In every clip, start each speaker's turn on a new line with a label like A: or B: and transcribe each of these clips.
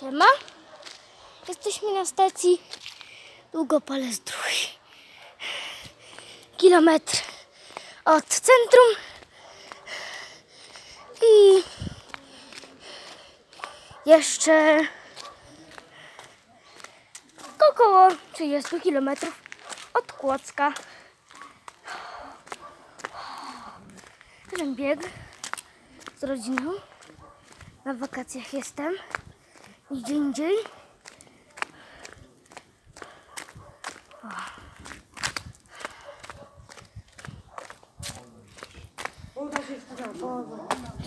A: Siema. Jesteśmy na stacji Długopole Zdrój. Kilometr od centrum i jeszcze około 30 kilometrów od Kłodzka. Ten bieg z rodziną. Na wakacjach jestem. Nigdzie indziej.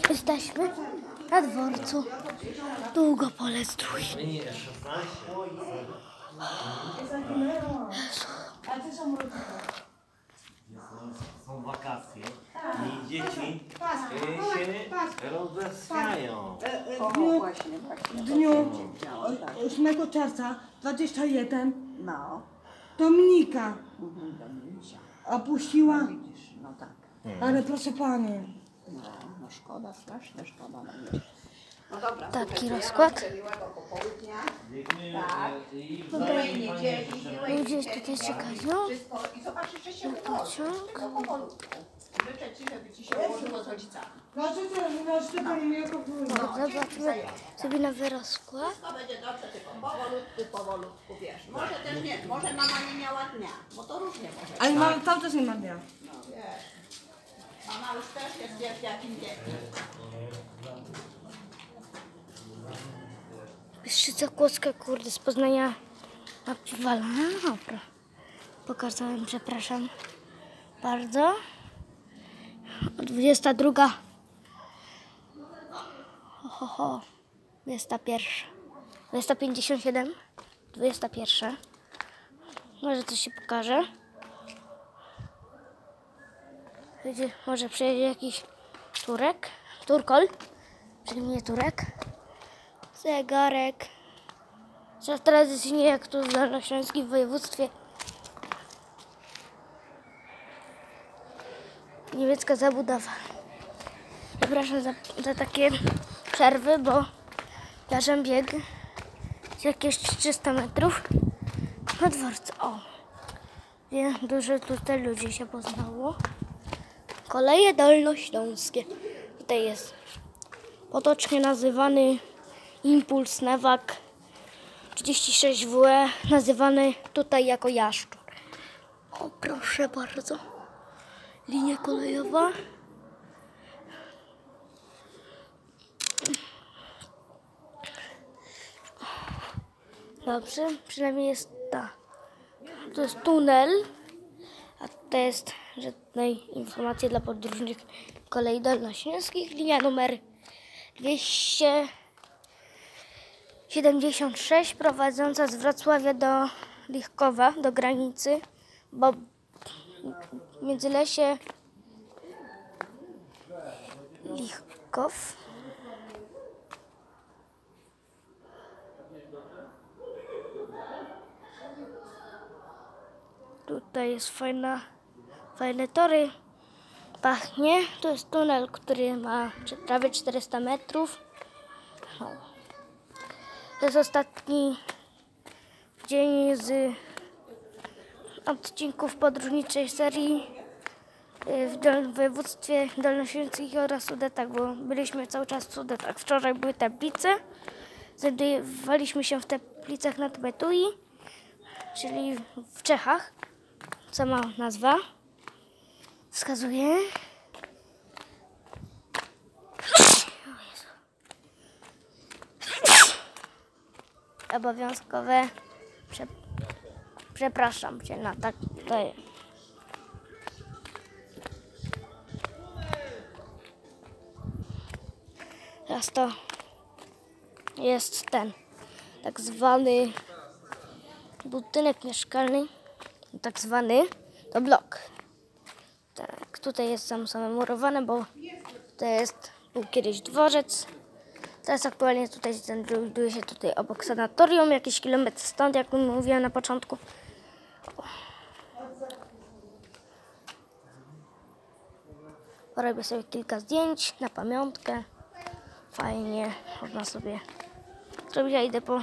A: Jesteśmy na dworcu Długopole Zdrój.
B: Są wakacje dzieci się rozesłają.
C: W dniu, w dniu 8 czerwca 21
D: No,
C: Dominika
D: mhm, Dominika.
C: opuściła,
D: Widzisz, no tak.
C: ale proszę pani,
D: No, no szkoda, strasznie szkoda. No, no dobra.
A: Taki rozkład.
B: Tak.
D: Miłej
A: Ludzie
D: niedzieli,
A: tutaj
D: no,
A: czekają.
D: Wszystko i zobacz, jeszcze się udało.
A: pociąg.
D: Powolutku. Życzę Ci, żeby Ci się ułożyło z rodzicami.
C: no życzę, no życzę pani miłego popołudnia.
A: Zobaczmy sobie nowy rozkład.
D: Wszystko będzie dobrze, tylko powolutku, powolutku, wiesz. Może też nie, może mama nie miała dnia, bo to różnie może.
C: Ale mam cały czas nie ma dnia.
D: No wiesz. Mama już też jest wiesz w jakim wieku.
A: Bystrzyca Kłodzka, kurde, z Poznania na Piwala. No dobra. Pokazałem, przepraszam bardzo. 22. Ho, ho, ho. 21. 257. 21. Może coś się pokaże. Będzie, może przyjedzie jakiś Turek. Turkol. Nie Turek. Zegarek. Że tradycyjnie jak tu w Dolnośląskim województwie niemiecka zabudowa. Przepraszam za, za takie przerwy, bo darzem bieg jakieś 300 metrów na dworcu. O! Wiem, dużo tutaj ludzi się poznało. Koleje dolnośląskie. Tutaj jest potocznie nazywany Impuls Newak 36WE, nazywany tutaj jako jaszczur. O, proszę bardzo. Linia kolejowa. Dobrze, przynajmniej jest ta. To jest tunel, a to jest żadnej informacji dla podróżnych kolei dolnośląskich. Linia numer 276 prowadząca z Wrocławia do Lichkowa, do granicy, bo Międzylesie Lichkow Tutaj jest fajna, fajne tory. Pachnie. To jest tunel, który ma prawie 400 metrów. O. To jest ostatni dzień z odcinków podróżniczej serii w Dol- województwie dolnośląskim oraz Sudetach, bo byliśmy cały czas w Sudetach. Wczoraj były tablice. Znajdowaliśmy się w tablicach nad Betui, czyli w Czechach. Sama nazwa wskazuje. Obowiązkowe. Prze, przepraszam cię na tak. To Teraz to jest ten tak zwany budynek mieszkalny, tak zwany to blok. Tak, tutaj jest sam zamurowane, bo to jest był kiedyś dworzec. Teraz aktualnie tutaj znajduje się tutaj obok sanatorium, jakiś kilometr stąd, jak mówiłam na początku. Porobię sobie kilka zdjęć na pamiątkę. Fajnie, można sobie zrobić, ja idę po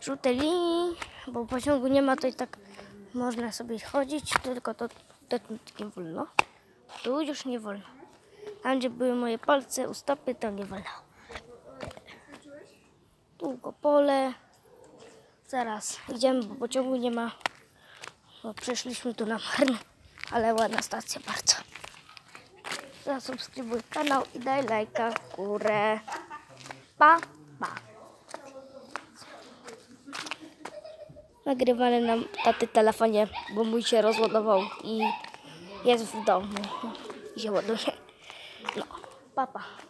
A: żółtej linii, bo pociągu nie ma, to i tak można sobie chodzić, tylko to, to nie wolno. Tu już nie wolno. Tam, gdzie były moje palce u stopy, to nie wolno. Długo pole. Zaraz idziemy, bo pociągu nie ma. Bo przeszliśmy tu na marne, ale ładna stacja bardzo. Zasubskrybuj kanał i daj lajka w górę. Pa, pa. Nagrywany na taty telefonie, bo mój się rozładował i jest w domu i się ładuje. No, papa. Pa.